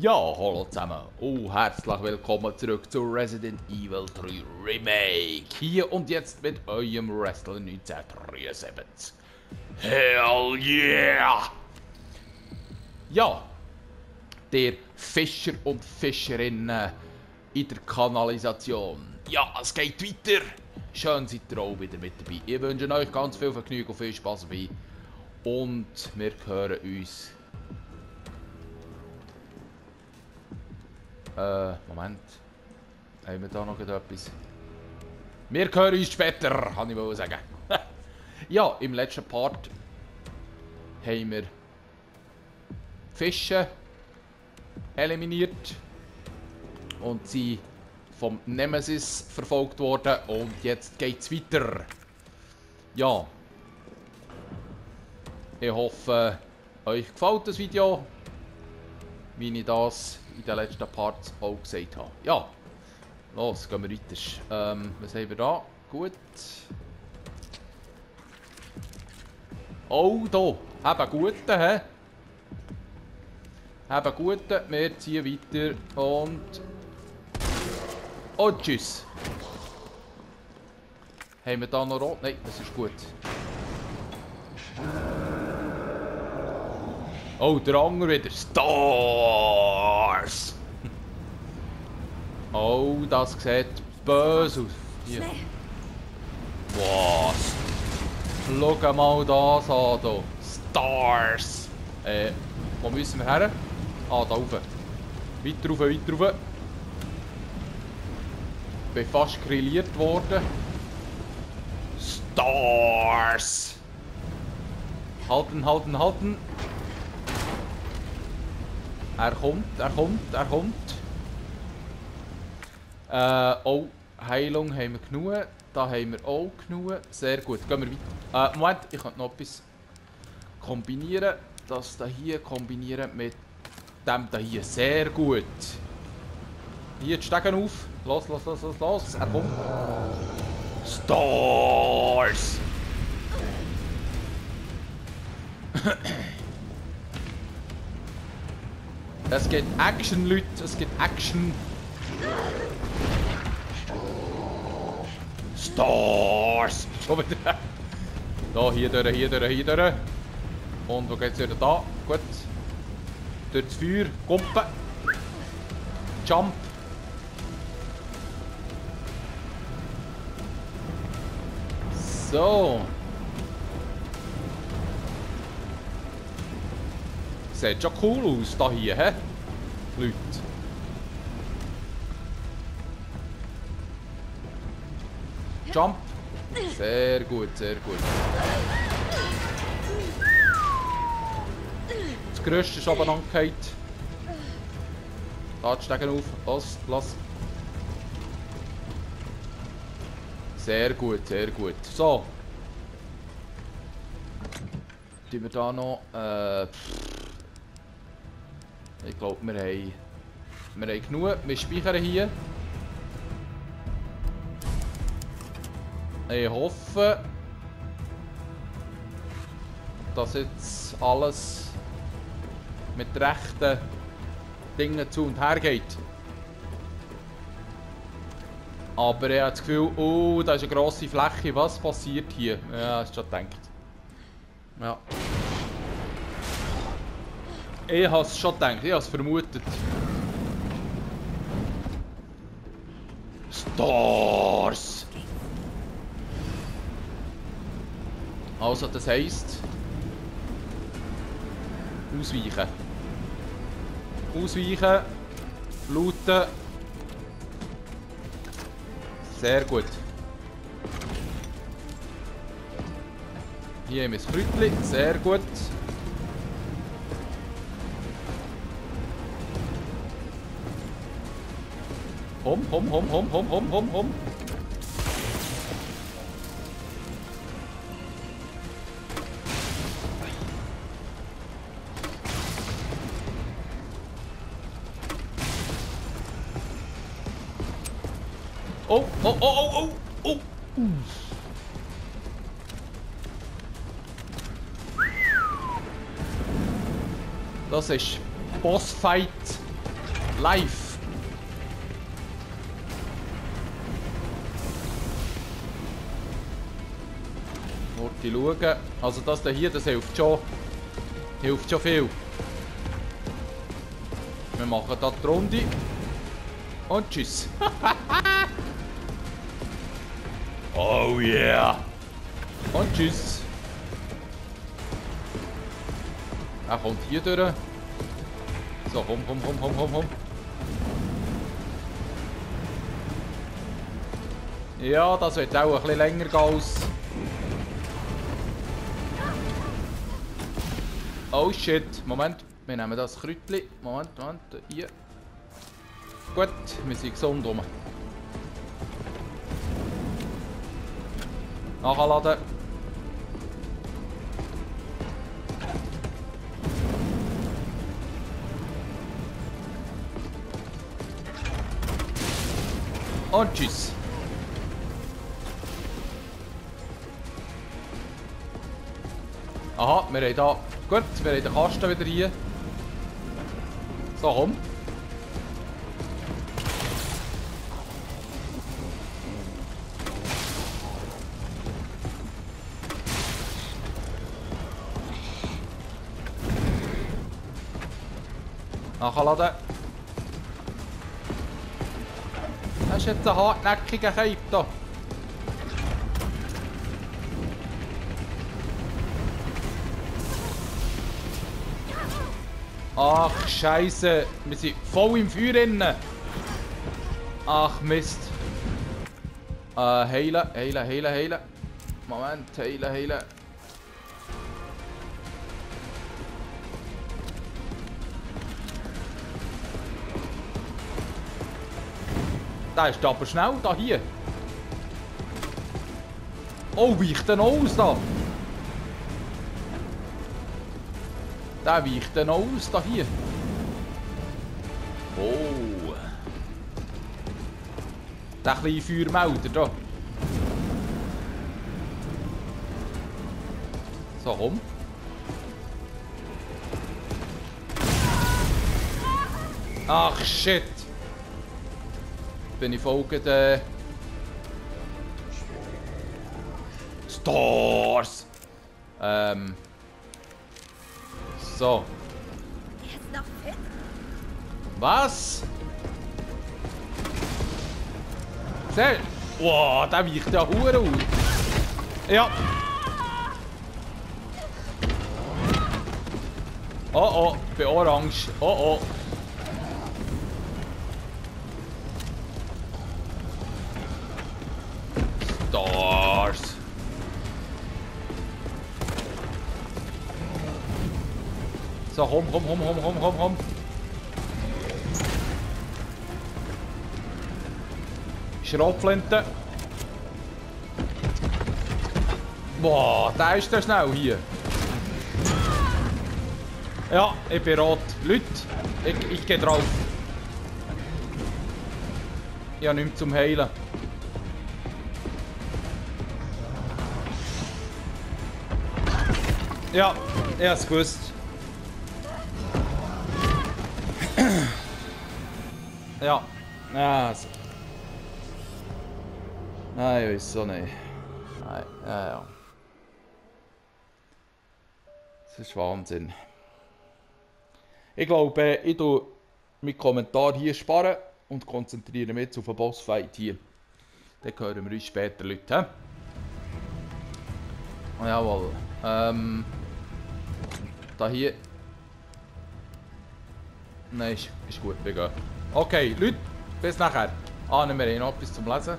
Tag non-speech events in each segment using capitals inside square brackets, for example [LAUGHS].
Ja, hallo zusammen und herzlich willkommen zurück zu Resident Evil 3 Remake. Hier und jetzt mit eurem Wrestler 1973. Hell yeah! Ja, der Fischer und Fischerinnen in der Kanalisation. Ja, es geht weiter. Schön seid ihr auch wieder mit dabei. Ich wünsche euch ganz viel Vergnügen und viel Spaß dabei. Und wir hören uns Äh, Moment. Haben wir da noch etwas? Wir hören uns später, kann ich wohl sagen. [LAUGHS] ja, im letzten Part haben wir Fische eliminiert und sie vom Nemesis verfolgt worden und jetzt geht's weiter. Ja. Ich hoffe, euch gefällt das Video, wie ich das in den letzten Parts auch gesagt habe. Ja, los, gehen wir weiter. Ähm, was haben wir da? Gut. Oh, da. Haben guten, hä? Haben guten. Wir ziehen weiter und... Oh, tschüss. Haben wir da noch rot? Nein, das ist gut. Oh, der andere wieder. Stars! oh, das sieht böse aus. Hier. Was? Schau mal das an hier. Stars! Äh, wo müssen wir her? Ah, da oben. Weiter rauf, weiter rauf. Bin fast grilliert worden. Stars! Halten, halten, halten. Er kommt, er kommt, er kommt. Äh, oh, Heilung haben wir genug. Da haben wir auch genug. Sehr gut. Gehen wir weiter. Äh, Moment, ich kann noch etwas kombinieren. Das da hier kombinieren mit dem da hier. Sehr gut. Hier die Stegen auf. Los, los, los, los, los. Er kommt. Stars! Es gibt Action, Leute. Es gibt Action. Stars! Schon wieder. Da, hier durch, hier durch, hier durch. Und wo geht's wieder? Da. Gut. Durch das Feuer. Kumpen. Jump. So. Sieht schon cool aus, da hier, hä? Leute. Jump. Sehr gut, sehr gut. Das grösste ist aber angehört. Da steigen auf. Los, los. Sehr gut, sehr gut. So. Tun wir da noch. Äh, ich glaube, wir haben, wir haben genug. Wir speichern hier. Ich hoffe, dass jetzt alles mit rechten Dingen zu und her geht. Aber ich habe das Gefühl, oh, da ist eine grosse Fläche. Was passiert hier? Ja, hast schon gedacht. Ja. Ich habe es schon gedacht, ich habe es vermutet. Stars! Also, das heisst... Ausweichen. Ausweichen. Looten. Sehr gut. Hier haben wir das Kräutchen. Sehr gut. Hom, hom, hom, hom, hom, hom, hom, hom. Oh, oh, oh, oh, oh, oh. Das ist Bossfight Live. Morty schauen. Also das hier, das hilft schon. Hilft schon viel. Wir machen da die Runde. Und tschüss. [LAUGHS] oh yeah. Und tschüss. Er kommt hier durch. So, komm, komm, komm, komm, komm, komm. Ja, das wird auch ein bisschen länger gehen als... Oh shit, Moment. Wir nehmen das Kräutchen. Moment, Moment, hier. Gut, wir sind gesund rum. Nachladen. Und tschüss. Aha, wir haben da... Gut, wir haben den Kasten wieder hier. So, komm. Nachladen. Das ist jetzt ein hartnäckiger Keib hier. Ach, Scheiße. Wir sind voll im Feuer drin. Ach, Mist. Äh, heilen, heilen, heilen, heilen. Moment, heilen, heilen. Da ist aber schnell, da hier. Oh, weicht denn aus da? Der weicht dann aus, da hier. Oh. Der kleine Feuermelder da. So, komm. Ach, shit. Bin ich folgend, äh... Stars! Ähm... So. Was? Sehr. Wow, der weicht ja Hure aus. Ja. Oh oh, bei Orange. Oh oh. So, rum, rum, rum, rum, rum, rum, rum. Schrotflinte. Boah, der ist der schnell hier. Ja, ich bin rot. Leute, ich, ich gehe drauf. Ich habe nichts zum Heilen. Ja, habe es gewusst. Ja. Ja, also. Nein, ich weiß so nicht. Nein, ja, ja. Das ist Wahnsinn. Ich glaube, ich tue meinen Kommentar hier sparen und konzentriere mich jetzt auf den Bossfight hier. Dann hören wir uns später, Leute. he? Jawohl. Ähm. Da hier. Nein, ist, ist gut, wir gehen. Okay, Leute, bis nachher. Ah, nehmen wir noch etwas zum Lesen.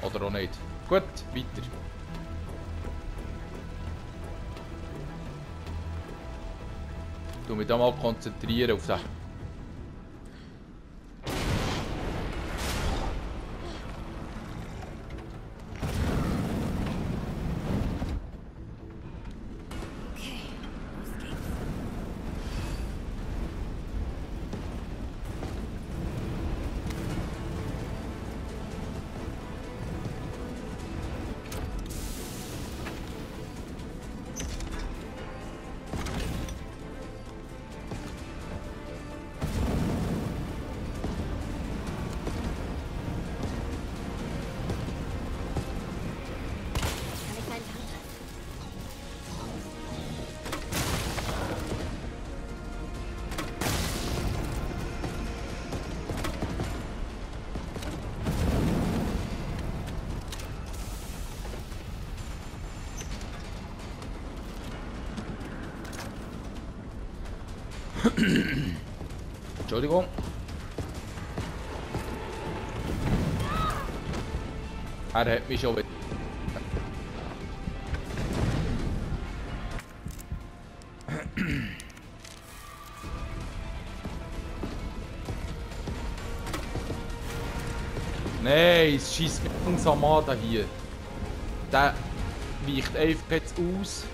Oder auch nicht. Gut, weiter. Ich mich da mal konzentrieren auf den. Entschuldigung. Er hat mich schon wieder... Nein, es schießt mich langsam an hier. Der weicht einfach jetzt aus.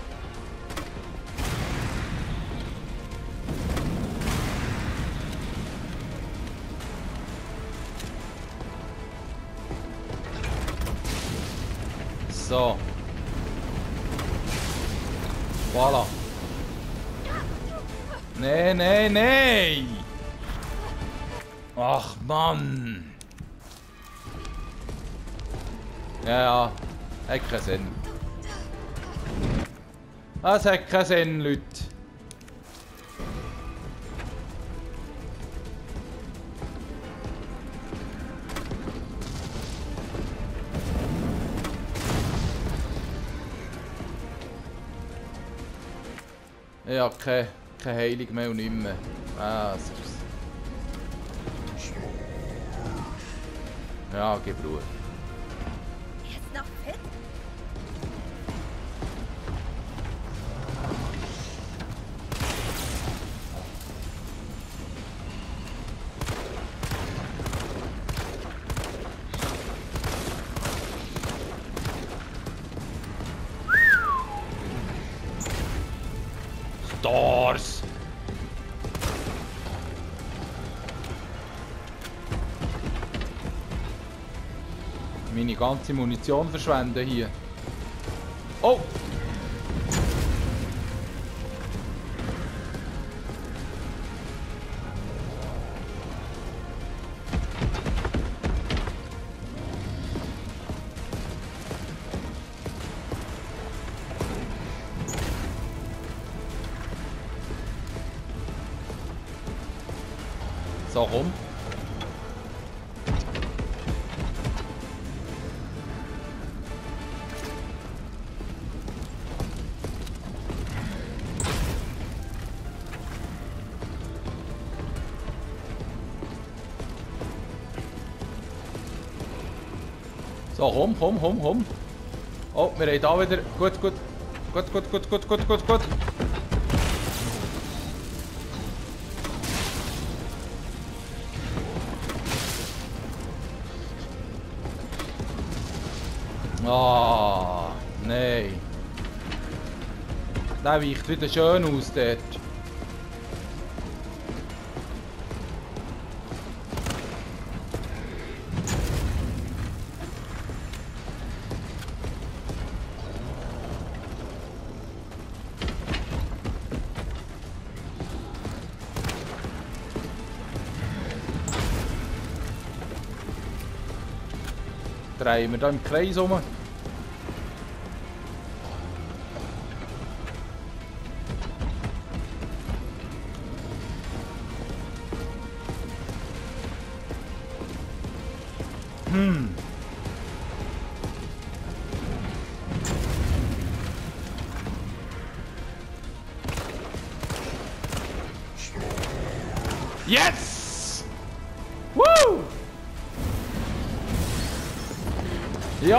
Das hat keinen Sinn, Leute. Habe keine, keine Heilung mehr und nicht mehr. Ah. Ja, gib Ruhe. Ganze Munition verschwenden hier. Oh! So rum. So, rum, rum, rum, rum. Oh, wir haben da wieder. Gut, gut. Gut, gut, gut, gut, gut, gut, gut. Ah, nein. Der weicht wieder schön aus dort. Drehen wir da im Kreis um.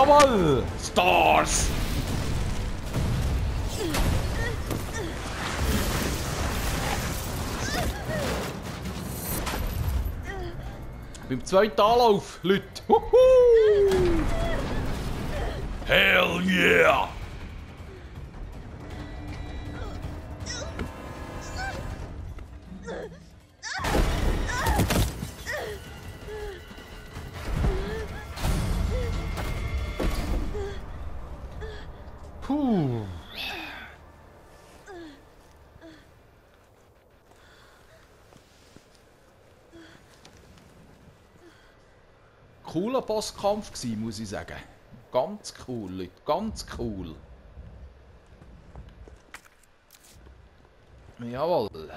Jawohl! Stars! Beim zweiten Anlauf, Leute! Huhu! Hell yeah! Cooler Bosskampf gsi, muss ich sagen. Ganz cool, Leute, ganz cool. Jawohl.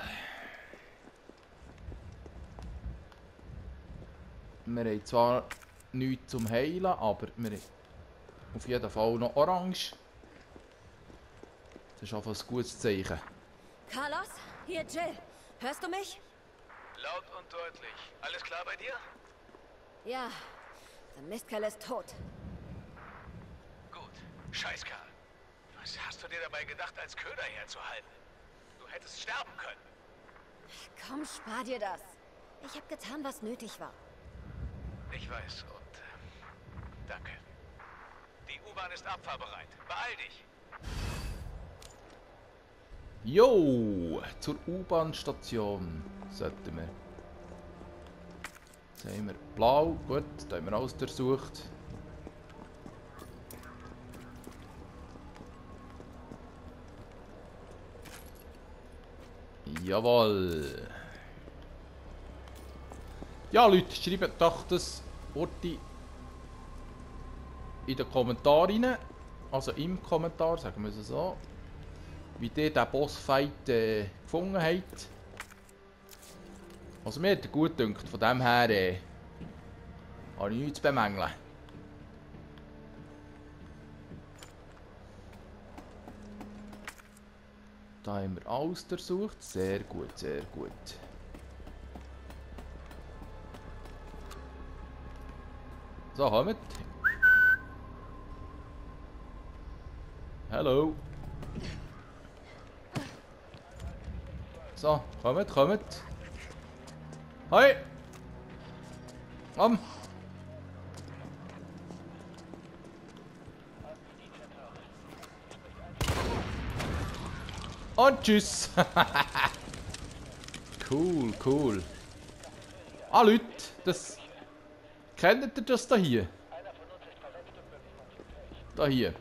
Wir haben zwar nichts zum Heilen, aber wir haben auf jeden Fall noch Orange. Das ist einfach ein gutes Zeichen. Carlos, hier Jill. Hörst du mich? Laut und deutlich. Alles klar bei dir? Ja. Der Mistkerl ist tot. Gut. Scheißkerl. Was hast du dir dabei gedacht, als Köder herzuhalten? Du hättest sterben können. Komm, spar dir das. Ich habe getan, was nötig war. Ich weiß und äh, danke. Die U-Bahn ist abfahrbereit. Beeil dich. Jo, zur U-Bahn-Station sollten wir. Jetzt haben wir blau, gut, da haben wir alles durchsucht. Jawohl. Ja, Leute, schreibt doch das Wort in den Kommentaren rein. Also im Kommentar, sagen wir es so. Wie ihr diesen Bossfight äh, gefunden habt. Also mir hat er gut gedacht, von dem her äh, habe ich nichts zu bemängeln. Da haben wir alles durchsucht. Sehr gut, sehr gut. So, kommt. Hallo. So, kommt, kommt. Hoi. Komm. Und tschüss. cool, cool. Ah, Leute, das... Kennt ihr das da hier? Da hier.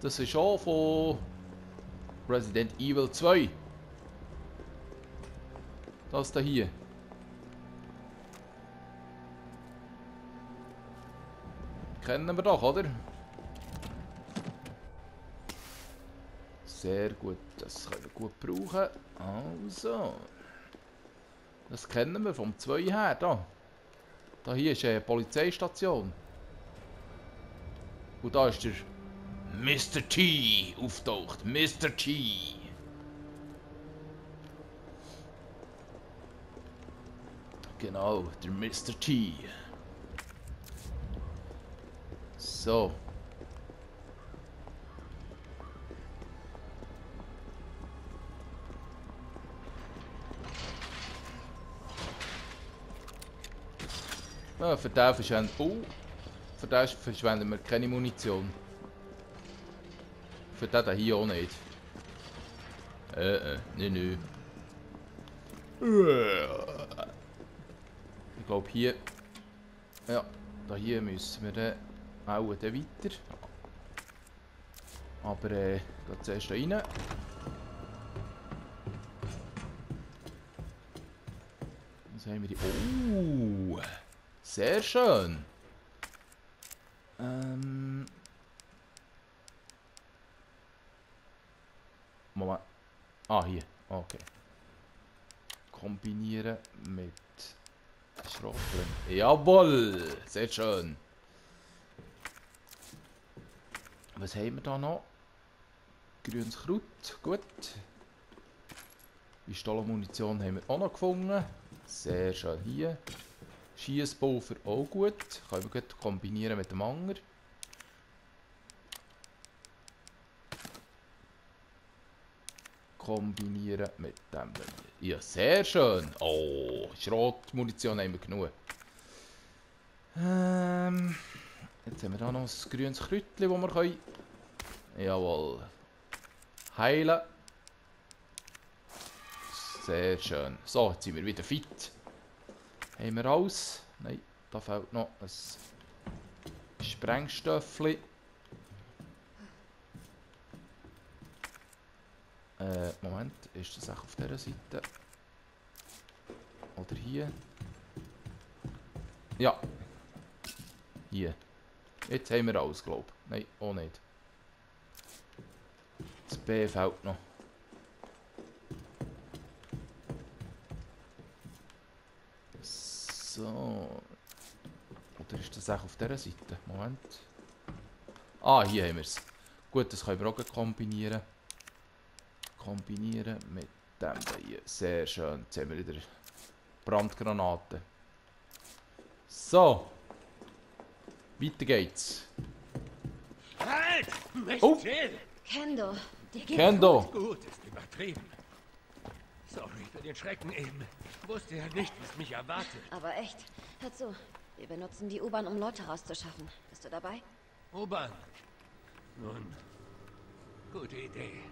Das ist auch von Resident Evil 2. Das da hier. Kennen wir doch, oder? Sehr gut, das können wir gut brauchen. Also. Das kennen wir vom 2 her, da. Da hier ist eine Polizeistation. Und da ist der Mr. T auftaucht. Mr. T. Genau, der Mr. T. So. Ja, für den verschwenden, oh, für den verschwenden wir keine Munition. Für den hier auch nicht. Äh, äh, nö, nö. Glaube hier... Ja, da hier müssen wir dann auch dann weiter. Aber äh, geht zuerst da rein. Was haben wir hier? Oh! Sehr schön. Ähm. Moment. Ah, hier. Okay. Kombinieren mit Schrotteln. Jawohl! Sehr schön. Was haben wir da noch? Grünes Kraut. Gut. Pistolenmunition haben wir auch noch gefunden. Sehr schön hier. Schießpulver auch gut. Können wir gut kombinieren mit dem Anger. Kombinieren mit dem. Ja, sehr schön. Oh, Schrotmunition haben wir genug. Ähm, jetzt haben wir da noch ein grünes Kräutchen, das wir können. Jawohl. Heilen. Sehr schön. So, jetzt sind wir wieder fit. Haben wir alles? Nein, da fehlt noch ein Sprengstoffli. Äh, Moment, ist das auch auf dieser Seite? Oder hier? Ja. Hier. Jetzt haben wir alles, glaube ich. Nein, auch nicht. Das B fehlt noch. So. Oder ist das auch auf dieser Seite? Moment. Ah, hier haben wir es. Gut, das können wir auch kombinieren. Kombinieren mit dem hier. Sehr schön. Jetzt haben wir wieder Brandgranaten. So. Weiter geht's. Halt! Oh. Kendo, dir geht's Kendo. Gut, ist übertrieben. Sorry für den Schrecken eben. Wusste ja nicht, was mich erwartet. Aber echt, hör zu. Wir benutzen die U-Bahn, um Leute rauszuschaffen. Bist du dabei? U-Bahn. Nun, gute Idee.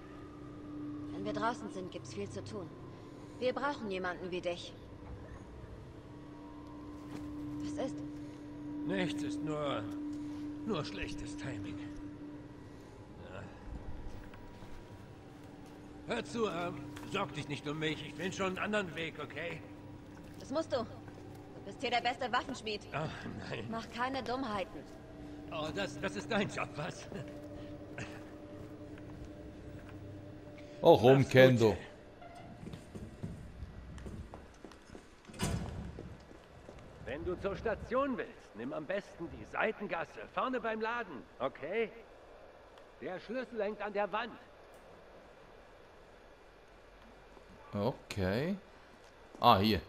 Wenn wir draußen sind, gibt's viel zu tun. Wir brauchen jemanden wie dich. Was ist? Nichts ist nur... nur schlechtes Timing. Ja. Hör zu, ähm, sorg dich nicht um mich. Ich finde schon einen anderen Weg, okay? Das musst du. Du bist hier der beste Waffenschmied. Ach, nein. Mach keine Dummheiten. Oh, das, das ist dein Job, was? Oh Mach's gut. Kendo. Wenn du zur Station willst, nimm am besten die Seitengasse, vorne beim Laden, okay? Der Schlüssel hängt an der Wand. Okay. Ah, hier.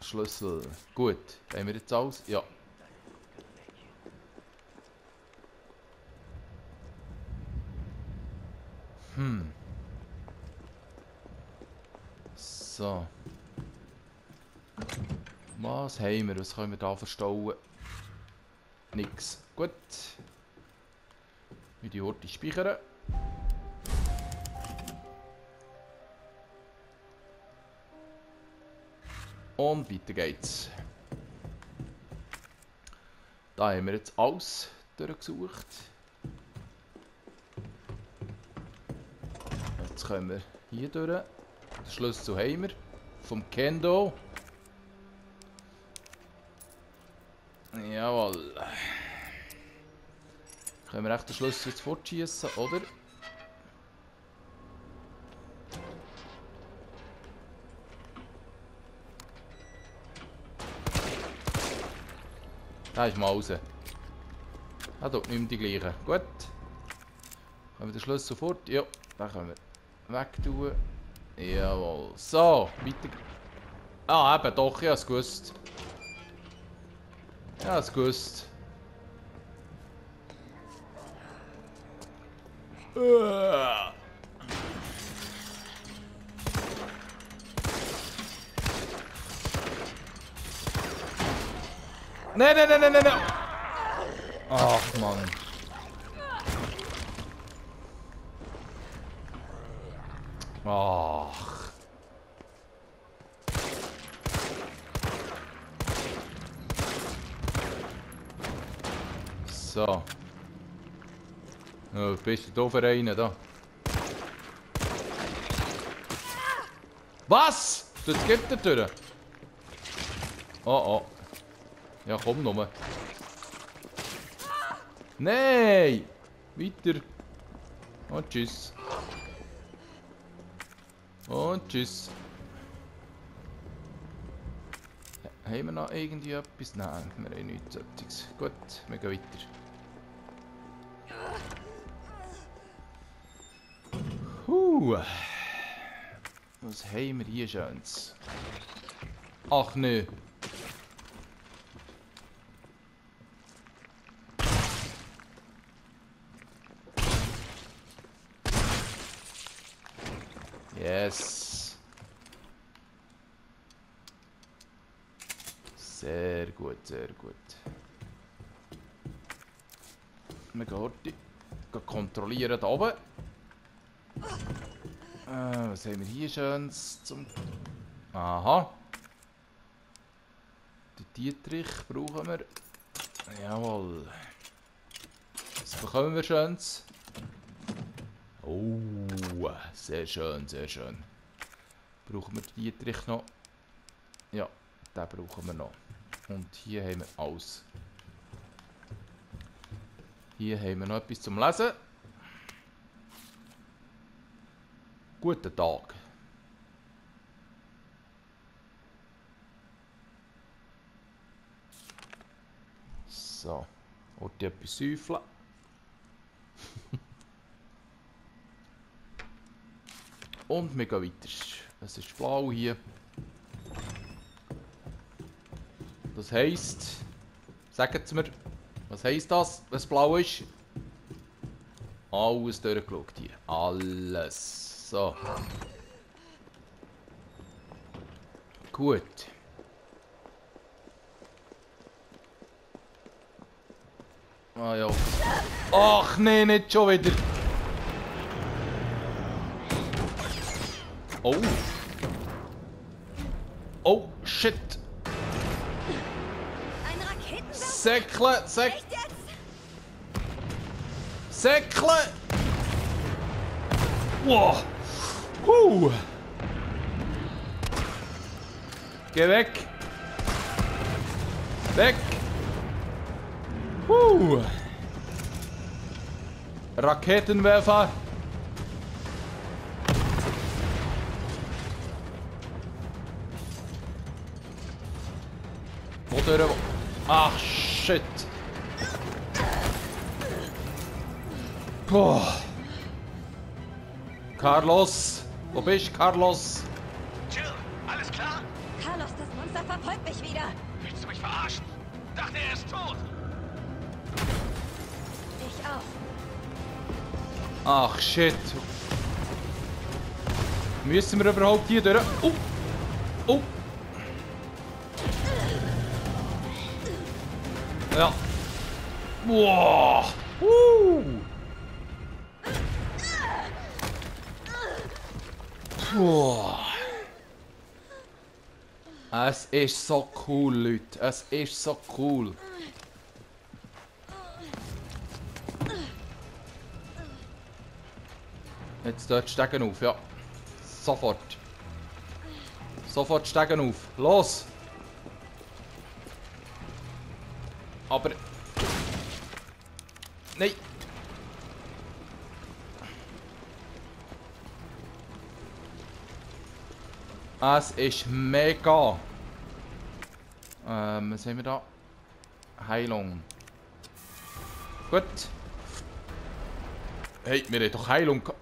Schlüssel. Gut. Haben wir jetzt alles? Ja. Hm. So. Was haben wir? Was können wir da verstauen? Nix. Gut. Wir die Orte speichern. Und weiter geht's. Da haben wir jetzt alles durchgesucht. Jetzt können wir hier durch. Den Schlüssel haben wir. Vom Kendo. Jawohl. Können wir echt den Schlüssel jetzt fortschießen, oder? Da ist mal raus. Ah, dort mehr die gleichen. Gut. Können wir den Schlüssel sofort? Ja, den können wir wegtun. Jawohl. So, weiter. Ah, eben doch, ich hab's gewusst. Ich hab's gewusst. Uah. Nee, nee, nee, nee, nee, nee. Ach, Mann. Ach. So. Oh, bist du da für einen da? Was? Das gibt er durch. Oh oh. Ja, komm nur. Nein! Weiter. Und tschüss. Und tschüss. Haben wir noch irgendwie etwas? Nein, wir haben nichts solches. Gut, wir gehen weiter. Huh. Was haben wir hier Schönes? Ach nö. Yes. Sehr gut, sehr gut. Wir gehen heute kontrollieren da oben. Äh, was haben wir hier Schönes zum... Aha. Den Dietrich brauchen wir. Jawohl. Was bekommen wir Schönes? Oh, sehr schön, sehr schön. Brauchen wir Dietrich noch? Ja, den brauchen wir noch. Und hier haben wir alles. Hier haben wir noch etwas zum Lesen. Guten Tag. So, wollte ich etwas säufeln? [LAUGHS] Und wir gehen weiter. Es ist blau hier. Das heisst... Sagt mir, was heisst das, es blau ist? Alles durchgeschaut hier. Alles. So. Gut. Ah ja. Ach nee, nicht schon wieder. Oh. Oh, shit. Säckle, säck, säckle. Wow. Huh. Geh weg. Weg. Huh. Raketenwerfer. Ach, shit. Boah. Carlos. Wo bist du, Carlos? Jill, alles klar? Carlos, das Monster verfolgt mich wieder. Willst du mich verarschen? Dachte, er ist tot. Ich auch. Ach, shit. Müssen wir überhaupt hier durch? Oh. Oh. Ja. Wow. Uh. Wow. Es ist so cool, Leute. Es ist so cool. Jetzt dort Stegen auf, ja. Sofort. Sofort Stegen auf. Los! Aber... Nein! Es ist mega. Ähm, was haben wir da? Heilung. Gut. Hey, wir haben doch Heilung gehabt.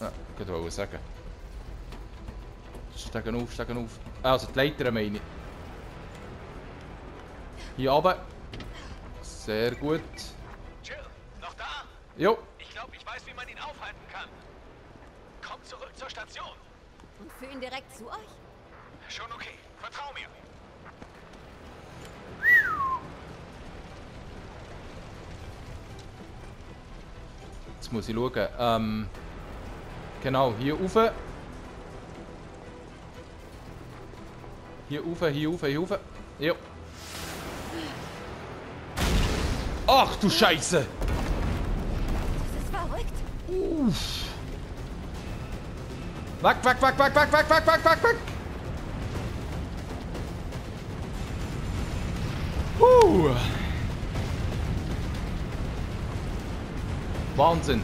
Ja, ich wollte sagen. Steigen auf, steigen auf. Also die Leiter meine ich. Hier oben. Sehr gut. Jill, noch da? Jo. Ich glaube, ich weiß, wie man ihn aufhalten kann. Komm zurück zur Station. Und führen direkt zu euch? Schon okay. Vertrau mir. Jetzt muss ich schauen. Ähm, genau, hier rauf. Hier rauf, hier rauf, hier rauf. Jo. Ach du Scheiße! Das ist verrückt. Weg, weg, weg, weg, weg, weg, weg, weg, weg, weg! Uh. Wahnsinn!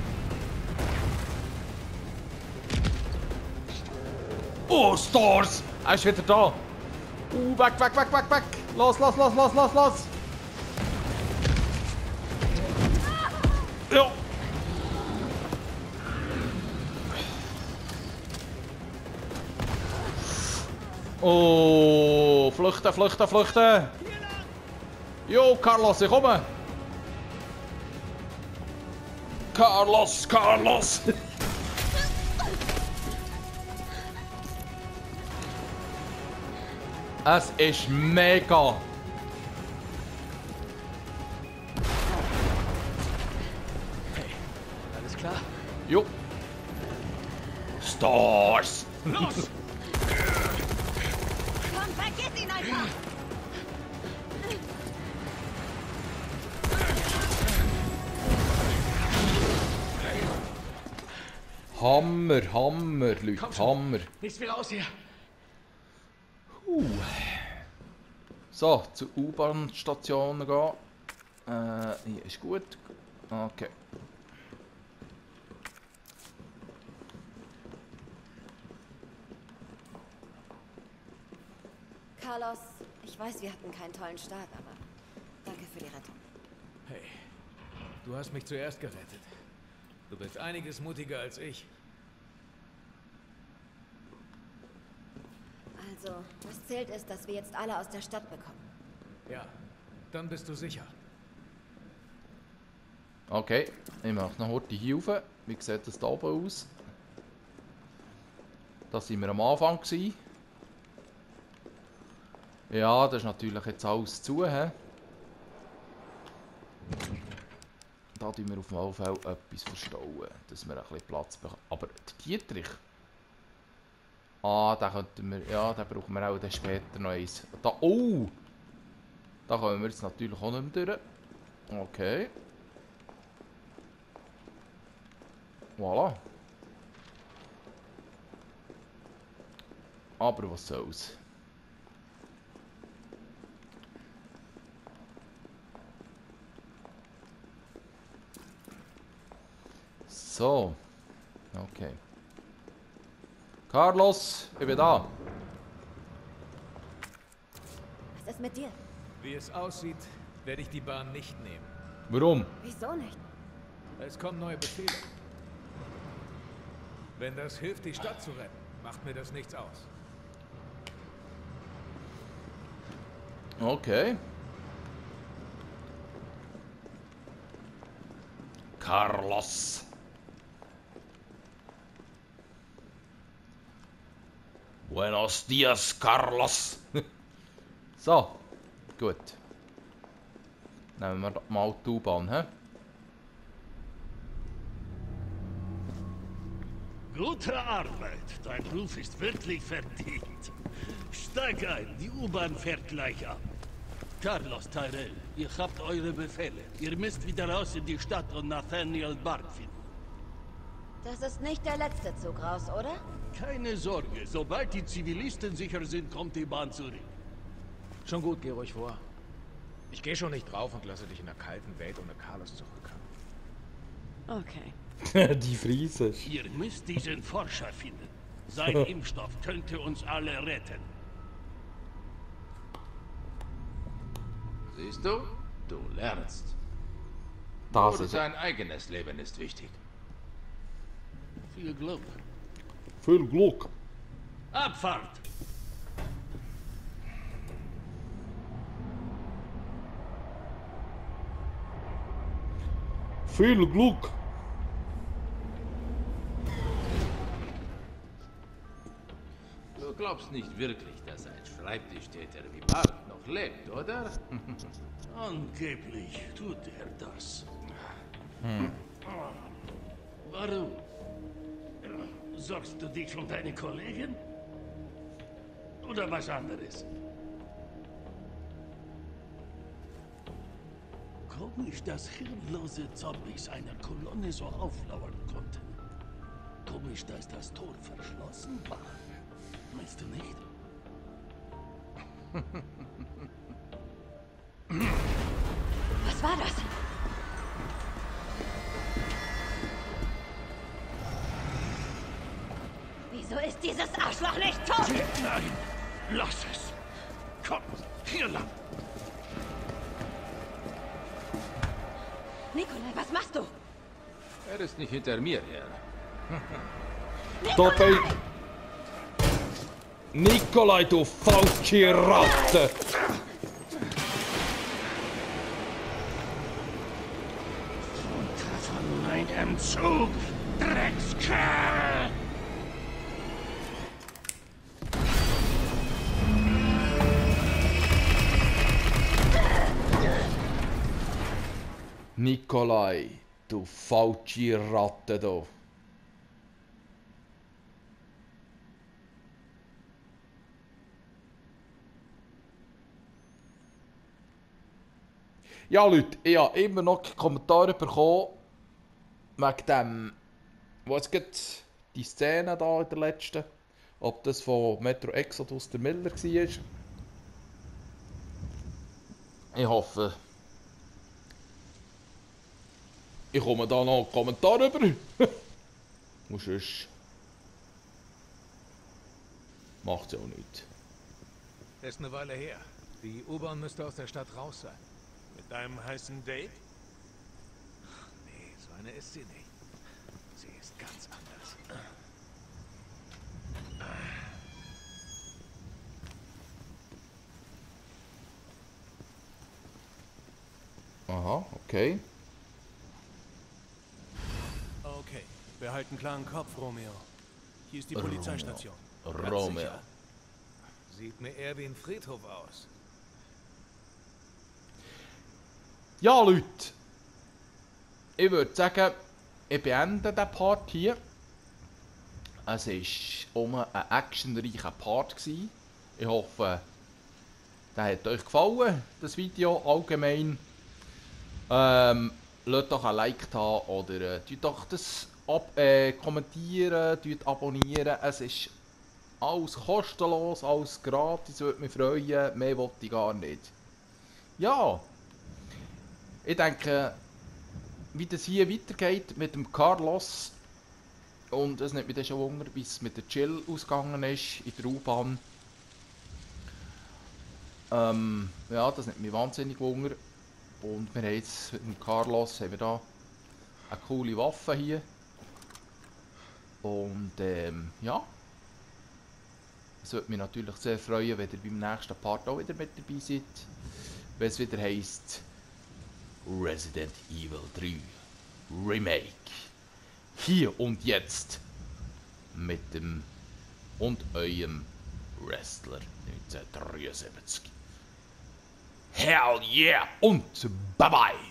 Oh, Stars! Er ist wieder da! Uh, weg, weg, weg, weg, weg! Los, los, los, los, los, los! Oh, vluchten, vluchten, vluchten! Jo, Carlos, ich komme! Carlos, Carlos! es ist mega! Jo! Stars! Los! Komm, vergiss ihn einfach. Hammer, Hammer, Leute, Komm schon. Hammer. Nichts wie raus hier. So, zur U-Bahn-Station gehen. Äh, hier ist gut. Okay. Carlos, ich weiß, wir hatten keinen tollen Start, aber danke für die Rettung. Hey, du hast mich zuerst gerettet. Du bist einiges mutiger als ich. Also, was zählt ist, dass wir jetzt alle aus der Stadt bekommen. Ja, dann bist du sicher. Okay, ich mache noch heute hier rauf. Wie sieht das da oben aus? Da sind wir am Anfang. Gewesen. Ja, das ist natürlich jetzt alles zu. He? Da tun wir auf jeden Fall etwas verstauen, dass wir ein bisschen Platz bekommen. Aber die Dietrich... Ah, da könnten wir... Ja, da brauchen wir auch später noch eins. Da... Oh! Da kommen wir jetzt natürlich auch nicht mehr durch. Okay. Voilà. Aber was soll's. So. Okay. Carlos, ich bin da. Was ist mit dir? Wie es aussieht, werde ich die Bahn nicht nehmen. Warum? Wieso nicht? Es kommen neue Befehle. Wenn das hilft, die Stadt zu retten, macht mir das nichts aus. Okay. Carlos. Buenos dias, Carlos. [LAUGHS] so, gut. Nehmen wir mal die U-Bahn, hä? Gute Arbeit. Dein Ruf ist wirklich verdient. Steig ein, die U-Bahn fährt gleich ab. Carlos Tyrell, ihr habt eure Befehle. Ihr müsst wieder raus in die Stadt und Nathaniel Bart finden. Das ist nicht der letzte Zug raus, oder? Keine Sorge, sobald die Zivilisten sicher sind, kommt die Bahn zurück. Schon gut, geh ruhig vor. Ich gehe schon nicht drauf und lasse dich in der kalten Welt ohne Carlos zurück. Okay. [LAUGHS] die Friese. Ihr müsst diesen Forscher finden. Sein [LAUGHS] Impfstoff könnte uns alle retten. Siehst du? Du lernst. Das ist dein eigenes Leben ist wichtig. Viel Glück. Viel Glück. Abfahrt! Viel Glück. Du glaubst nicht wirklich, dass ein Schreibtischtäter wie Bart noch lebt, oder? [LAUGHS] Angeblich tut er das. Warum? Sorgst du dich um deine Kollegen? Oder was anderes? Komisch, dass hirnlose Zombies einer Kolonne so auflauern konnten. Komisch, dass das Tor verschlossen war. Meinst du nicht? Was war das? Ist dieses Arschloch nicht tot? Nein! Lass es! Komm, hier lang! Nikolai, was machst du? Er ist nicht hinter mir her. Stopp, ey. Nikolai, du falsche Ratte! Von meinem Zug, Nikolai, du falsche Ratte da. Ja, Leute, ich habe immer noch Kommentare bekommen wegen dem, was geht die Szene da in der letzten, ob das von Metro Exodus der Miller war. Ich hoffe, Ich komme da noch einen Kommentar rüber. Und [LAUGHS] sonst... Macht ja auch nichts. Das ist eine Weile her. Die U-Bahn müsste aus der Stadt raus sein. Mit deinem heißen Date? Ach, nee, so eine ist sie nicht. Sie ist ganz anders. Aha, okay. Behalt einen klaren Kopf, Romeo. Hier ist die Romeo. Polizeistation. Romeo. Sieht mir eher wie ein Friedhof aus. Ja, Leute. Ich würde sagen, ich beende den Part hier. Es war um ein actionreicher Part. Gewesen. Ich hoffe, der hat euch gefallen, das Video allgemein. Ähm, lasst doch ein Like da oder äh, tut doch das ab, äh, kommentieren, abonnieren. Es ist alles kostenlos, alles gratis, würde mich freuen. Mehr wollte ich gar nicht. Ja, ich denke, wie das hier weitergeht mit dem Carlos und es nimmt mich schon Wunder, wie es mit der Chill ausgegangen ist in der U-Bahn. Ähm, ja, das nimmt mich wahnsinnig Wunder. Und wir haben jetzt mit dem Carlos haben wir da eine coole Waffe hier. Und ähm, ja. Es würde mich natürlich sehr freuen, wenn ihr beim nächsten Part auch wieder mit dabei seid. Wenn es wieder heisst Resident Evil 3 Remake. Hier und jetzt mit dem und eurem Wrestler 1973. Hell yeah und bye bye!